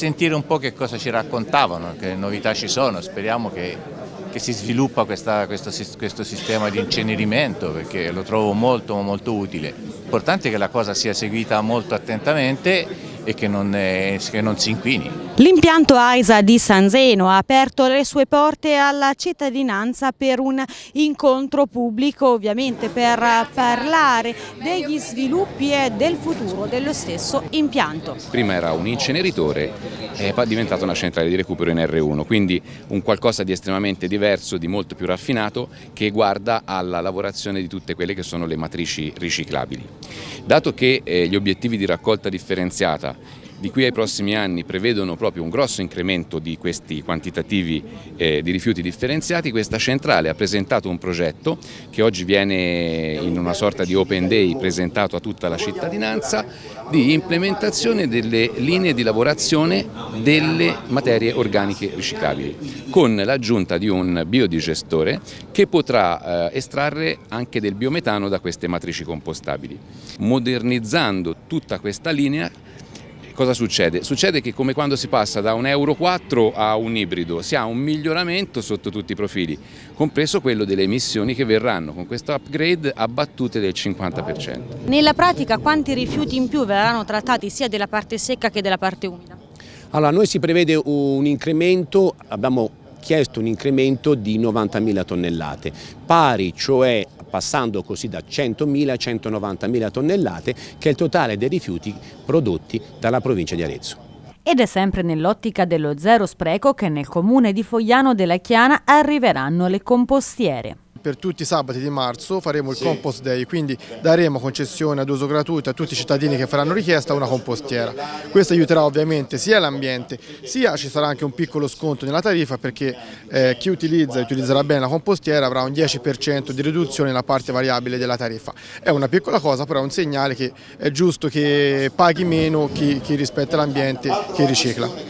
sentire un po' che cosa ci raccontavano, che novità ci sono, speriamo che, che si sviluppa questa, questo, questo, sistema di incenerimento perché lo trovo molto, molto utile. L'importante è che la cosa sia seguita molto attentamente e che non, è, che non si inquini. L'impianto AISA di San Zeno ha aperto le sue porte alla cittadinanza per un incontro pubblico ovviamente per parlare degli sviluppi e del futuro dello stesso impianto. Prima era un inceneritore è diventata una centrale di recupero in R1, quindi un qualcosa di estremamente diverso, di molto più raffinato che guarda alla lavorazione di tutte quelle che sono le matrici riciclabili. Dato che eh, gli obiettivi di raccolta differenziata di qui ai prossimi anni prevedono proprio un grosso incremento di questi quantitativi eh, di rifiuti differenziati, questa centrale ha presentato un progetto che oggi viene in una sorta di open day presentato a tutta la cittadinanza di implementazione delle linee di lavorazione delle materie organiche riciclabili con l'aggiunta di un biodigestore che potrà eh, estrarre anche del biometano da queste matrici compostabili. Modernizzando tutta questa linea cosa succede? Succede che come quando si passa da un Euro 4 a un ibrido si ha un miglioramento sotto tutti i profili, compreso quello delle emissioni che verranno con questo upgrade abbattute del 50%. Nella pratica quanti rifiuti in più verranno trattati sia della parte secca che della parte umida? Allora, noi si prevede un incremento, abbiamo chiesto un incremento di 90.000 tonnellate, pari cioè passando così da 100.000 a 190.000 tonnellate che è il totale dei rifiuti prodotti dalla provincia di Arezzo. Ed è sempre nell'ottica dello zero spreco che nel comune di Fogliano della Chiana arriveranno le compostiere per tutti i sabati di marzo faremo il sì. Compost Day, quindi daremo concessione ad uso gratuito a tutti i cittadini che faranno richiesta una compostiera. Questo aiuterà ovviamente sia l'ambiente, sia ci sarà anche un piccolo sconto nella tariffa perché eh, chi utilizza e utilizzerà bene la compostiera avrà un 10% di riduzione nella parte variabile della tariffa. È una piccola cosa, però è un segnale che è giusto che paghi meno chi, chi rispetta l'ambiente, chi ricicla.